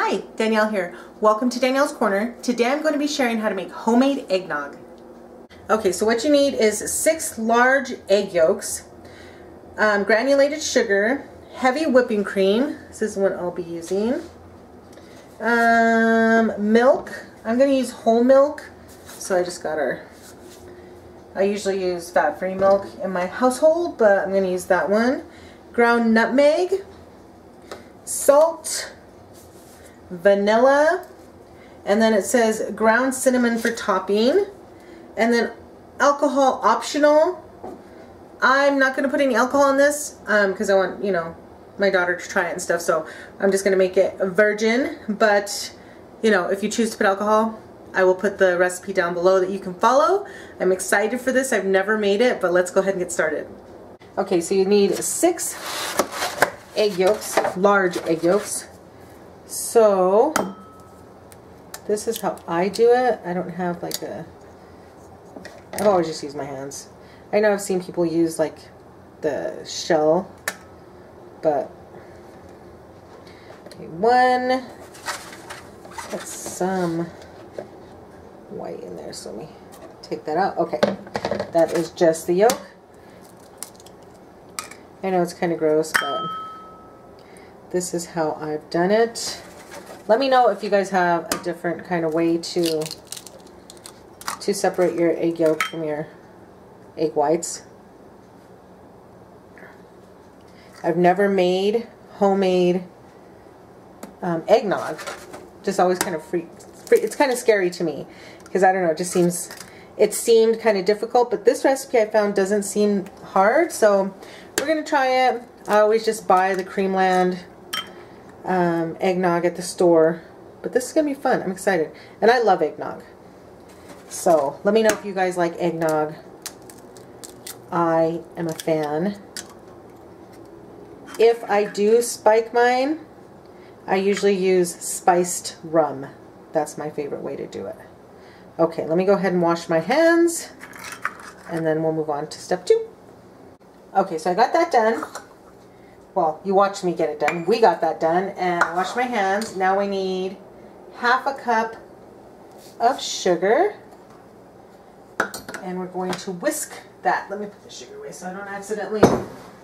Hi, Danielle here. Welcome to Danielle's Corner. Today I'm going to be sharing how to make homemade eggnog. Okay, so what you need is six large egg yolks, um, granulated sugar, heavy whipping cream, this is what I'll be using, um, milk, I'm going to use whole milk, so I just got our, I usually use fat-free milk in my household, but I'm going to use that one, ground nutmeg, salt, vanilla, and then it says ground cinnamon for topping, and then alcohol optional. I'm not going to put any alcohol in this because um, I want, you know, my daughter to try it and stuff, so I'm just going to make it virgin, but, you know, if you choose to put alcohol, I will put the recipe down below that you can follow. I'm excited for this. I've never made it, but let's go ahead and get started. Okay, so you need six egg yolks, large egg yolks. So, this is how I do it. I don't have like a, I've always just used my hands. I know I've seen people use like the shell, but, okay, one, got some white in there, so let me take that out. Okay, that is just the yolk. I know it's kind of gross, but this is how I've done it. Let me know if you guys have a different kind of way to to separate your egg yolk from your egg whites. I've never made homemade um, eggnog. Just always kind of freak, free. It's kind of scary to me because I don't know. It just seems it seemed kind of difficult, but this recipe I found doesn't seem hard. So we're gonna try it. I always just buy the Creamland um, eggnog at the store. But this is going to be fun. I'm excited. And I love eggnog. So let me know if you guys like eggnog. I am a fan. If I do spike mine, I usually use spiced rum. That's my favorite way to do it. Okay, let me go ahead and wash my hands. And then we'll move on to step two. Okay, so I got that done well, you watched me get it done. We got that done and wash my hands. Now we need half a cup of sugar and we're going to whisk that. Let me put the sugar away so I don't accidentally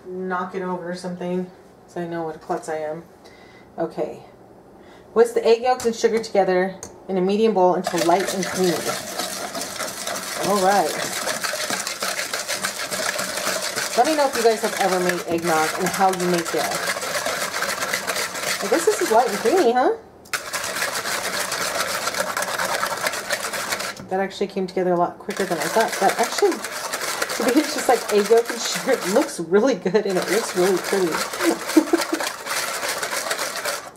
knock it over or something so I know what a klutz I am. Okay. Whisk the egg yolks and sugar together in a medium bowl until light and creamy. All right. Let me know if you guys have ever made eggnog and how you make it. I guess this is light and creamy, huh? That actually came together a lot quicker than I thought. That actually, to be just like egg yolk and sugar, it looks really good and it looks really pretty.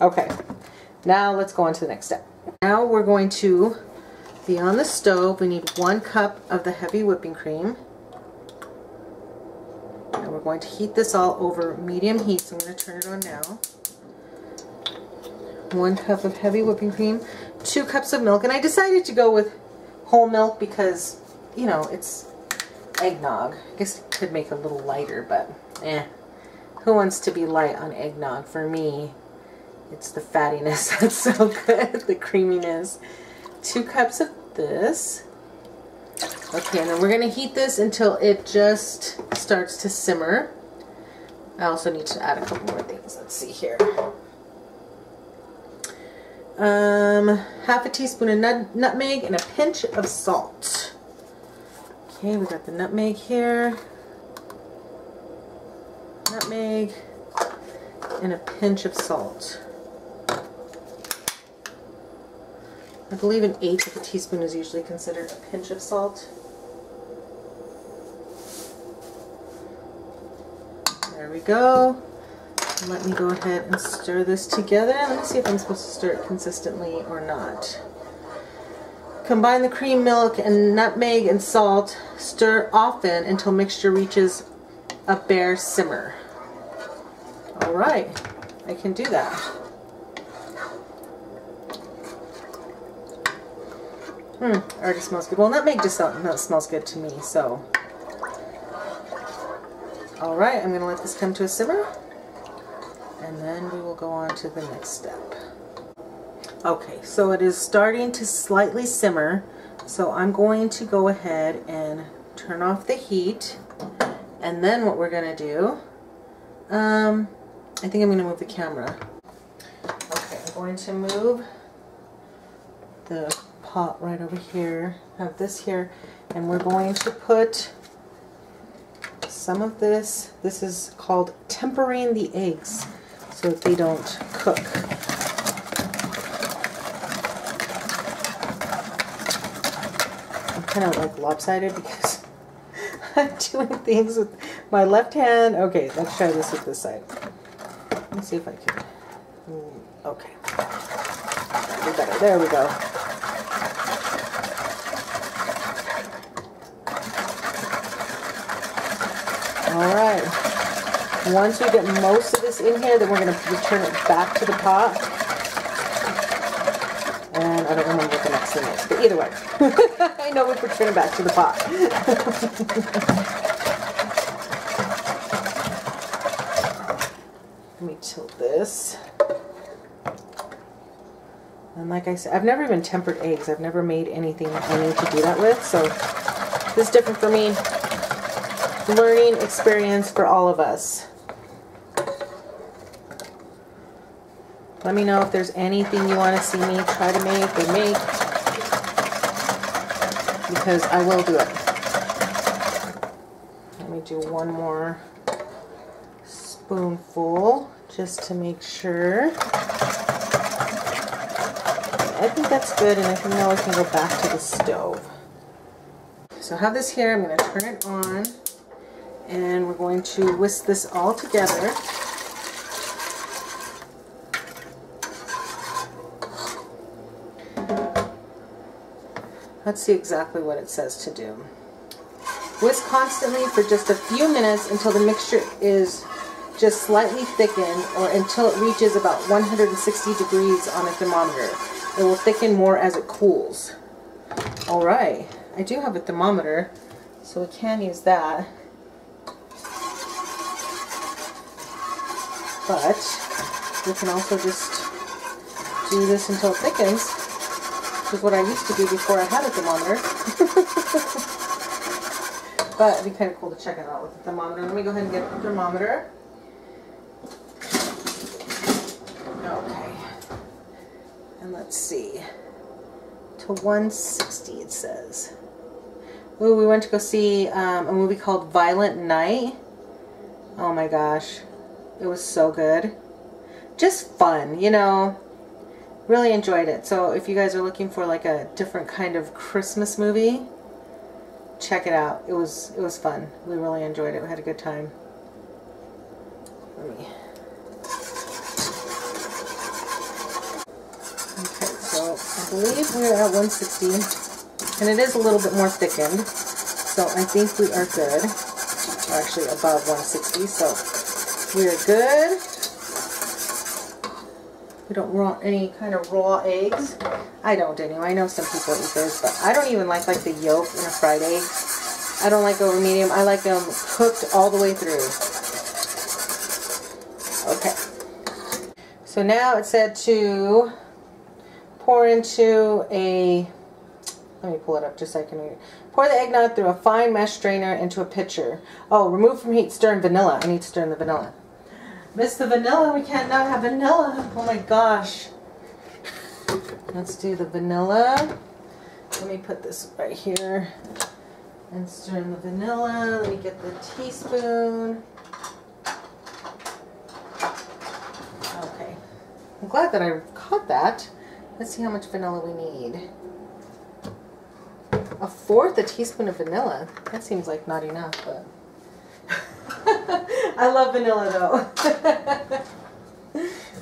okay, now let's go on to the next step. Now we're going to be on the stove. We need one cup of the heavy whipping cream going to heat this all over medium heat, so I'm going to turn it on now. One cup of heavy whipping cream, two cups of milk, and I decided to go with whole milk because, you know, it's eggnog. I guess it could make it a little lighter, but eh. Who wants to be light on eggnog? For me, it's the fattiness that's so good, the creaminess. Two cups of this. Okay, and then we're going to heat this until it just starts to simmer. I also need to add a couple more things. Let's see here. Um, half a teaspoon of nut nutmeg and a pinch of salt. Okay, we got the nutmeg here. Nutmeg and a pinch of salt. I believe an eighth of a teaspoon is usually considered a pinch of salt. There we go. Let me go ahead and stir this together. Let me see if I'm supposed to stir it consistently or not. Combine the cream milk and nutmeg and salt. Stir often until mixture reaches a bare simmer. Alright, I can do that. Hmm, already smells good. Well, nutmeg just smells good to me, so Alright, I'm going to let this come to a simmer and then we will go on to the next step. Okay, so it is starting to slightly simmer. So I'm going to go ahead and turn off the heat. And then what we're going to do, um, I think I'm going to move the camera. Okay, I'm going to move the pot right over here. have this here. And we're going to put some of this. This is called tempering the eggs so that they don't cook. I'm kind of like lopsided because I'm doing things with my left hand. Okay, let's try this with this side. Let me see if I can. Mm, okay. better. There we go. All right. Once we get most of this in here, then we're going to return it back to the pot. And I don't remember what the next thing is, but either way. I know we return it back to the pot. Let me tilt this. And like I said, I've never even tempered eggs. I've never made anything I need to do that with, so this is different for me learning experience for all of us. Let me know if there's anything you want to see me try to make or make because I will do it. Let me do one more spoonful just to make sure. I think that's good and I think now we can go back to the stove. So I have this here, I'm going to turn it on and we're going to whisk this all together. Let's see exactly what it says to do. Whisk constantly for just a few minutes until the mixture is just slightly thickened or until it reaches about 160 degrees on a thermometer. It will thicken more as it cools. Alright, I do have a thermometer, so we can use that. But you can also just do this until it thickens, which is what I used to do before I had a thermometer. but it'd be kind of cool to check it out with the thermometer. Let me go ahead and get the thermometer. Okay. And let's see. To 160 it says. Ooh, we went to go see um, a movie called Violent Night. Oh my gosh. It was so good. Just fun, you know. Really enjoyed it. So if you guys are looking for like a different kind of Christmas movie, check it out. It was it was fun. We really enjoyed it. We had a good time. Okay, so I believe we're at 160, and it is a little bit more thickened. So I think we are good. We're actually above 160, so we're good. We don't want any kind of raw eggs. I don't anyway. I know some people eat those, but I don't even like like the yolk in a fried egg. I don't like over medium. I like them cooked all the way through. Okay. So now it said to pour into a, let me pull it up just so I can read it. Pour the eggnog through a fine mesh strainer into a pitcher. Oh, remove from heat, stir in vanilla. I need to stir in the vanilla. Miss the vanilla. We can't not have vanilla. Oh my gosh. Let's do the vanilla. Let me put this right here and stir in the vanilla. Let me get the teaspoon. Okay. I'm glad that I caught that. Let's see how much vanilla we need a fourth a teaspoon of vanilla. That seems like not enough, but I love vanilla though.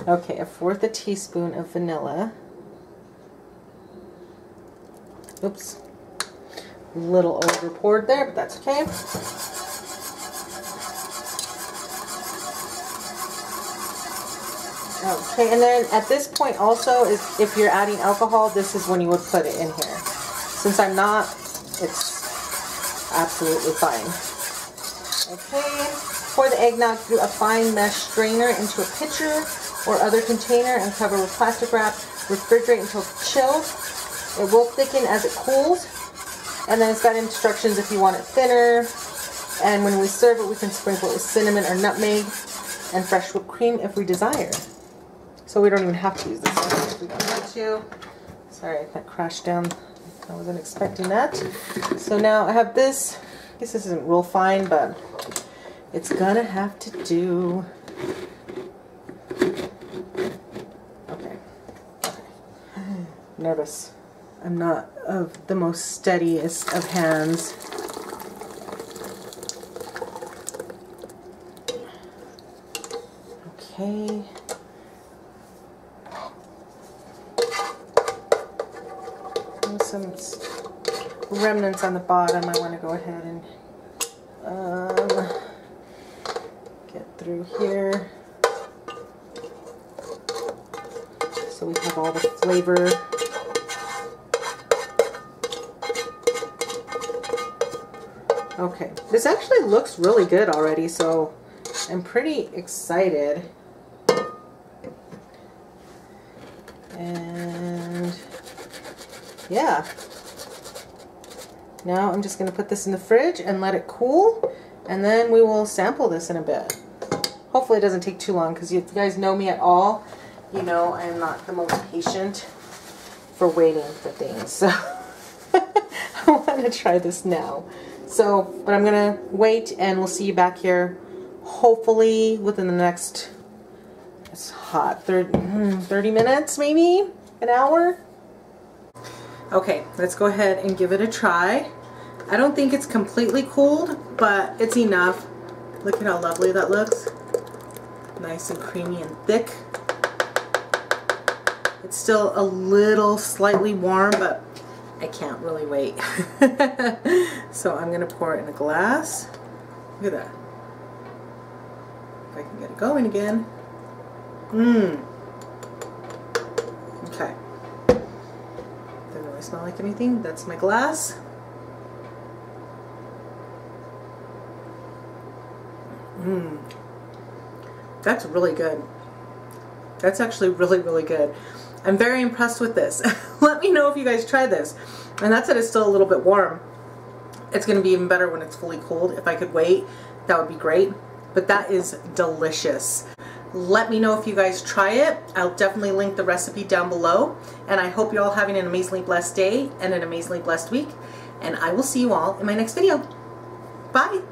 okay, a fourth a teaspoon of vanilla. Oops. A little over poured there, but that's okay. Okay, and then at this point also, if, if you're adding alcohol, this is when you would put it in here. Since I'm not, it's absolutely fine. Okay, pour the eggnog through a fine mesh strainer into a pitcher. or other container and cover with plastic wrap. Refrigerate until chilled. It will thicken as it cools. And then it's got instructions if you want it thinner. And when we serve it, we can sprinkle it with cinnamon or nutmeg and fresh whipped cream if we desire. So we don't even have to use this one if we don't want to. Sorry, that crashed down. I wasn't expecting that. So now I have this. I guess this isn't real fine, but it's gonna have to do. Okay. Nervous. I'm not of the most steadiest of hands. Okay. some remnants on the bottom. I want to go ahead and get through here. So we have all the flavor. Okay, this actually looks really good already, so I'm pretty excited. And yeah. Now I'm just going to put this in the fridge and let it cool, and then we will sample this in a bit. Hopefully it doesn't take too long, because if you guys know me at all, you know I'm not the most patient for waiting for things. So I want to try this now. So, but I'm going to wait, and we'll see you back here, hopefully within the next, it's hot, 30, hmm, 30 minutes maybe, an hour. Okay, let's go ahead and give it a try. I don't think it's completely cooled, but it's enough. Look at how lovely that looks. Nice and creamy and thick. It's still a little slightly warm, but I can't really wait. so I'm going to pour it in a glass. Look at that. If I can get it going again. Mmm. Okay Doesn't really smell like anything. That's my glass. Mmm. That's really good. That's actually really, really good. I'm very impressed with this. Let me know if you guys try this. And that's it, it's still a little bit warm. It's going to be even better when it's fully cooled. If I could wait, that would be great. But that is delicious. Let me know if you guys try it. I'll definitely link the recipe down below. And I hope you're all having an amazingly blessed day and an amazingly blessed week. And I will see you all in my next video. Bye.